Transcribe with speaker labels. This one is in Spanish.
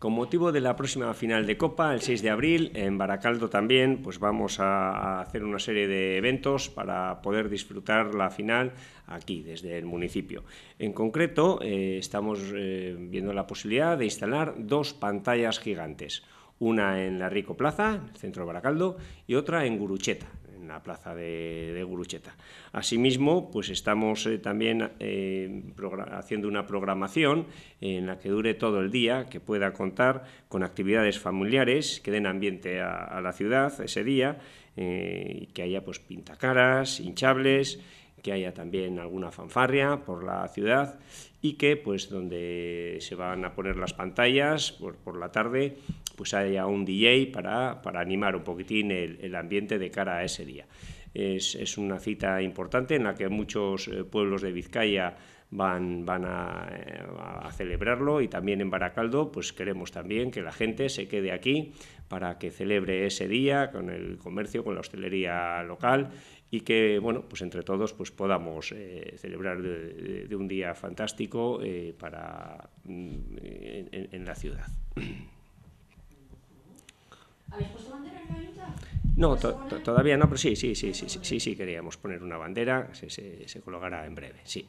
Speaker 1: Con motivo de la próxima final de Copa, el 6 de abril, en Baracaldo también, pues vamos a, hacer una serie de eventos para poder disfrutar la final aquí, desde el municipio. En concreto, eh, estamos eh, viendo la posibilidad de instalar dos pantallas gigantes, una en la Rico Plaza, el centro de Baracaldo, y otra en Gurucheta, la plaza de, Gurucheta. Asimismo, pues estamos eh, también eh, haciendo una programación en la que dure todo el día, que pueda contar con actividades familiares que den ambiente a, la ciudad ese día, eh, que haya pues pintacaras, hinchables, que haya también alguna fanfarria por la ciudad y que pues donde se van a poner las pantallas por, por la tarde pues haya un DJ para, para animar un poquitín el, el, ambiente de cara a ese día. Es, una cita importante en la que muchos eh, pueblos de Vizcaya van, van a, eh, a, celebrarlo y también en Baracaldo pues queremos también que la gente se quede aquí para que celebre ese día con el comercio, con la hostelería local y que, bueno, pues entre todos pues podamos eh, celebrar de, un día fantástico para, mm, en, la ciudad.
Speaker 2: ¿Habéis puesto bandera en la ayuda?
Speaker 1: No, to, to, todavía no, pero sí, sí, sí, sí, sí, sí, sí, queríamos poner una bandera, se, se, se colocará en breve, sí.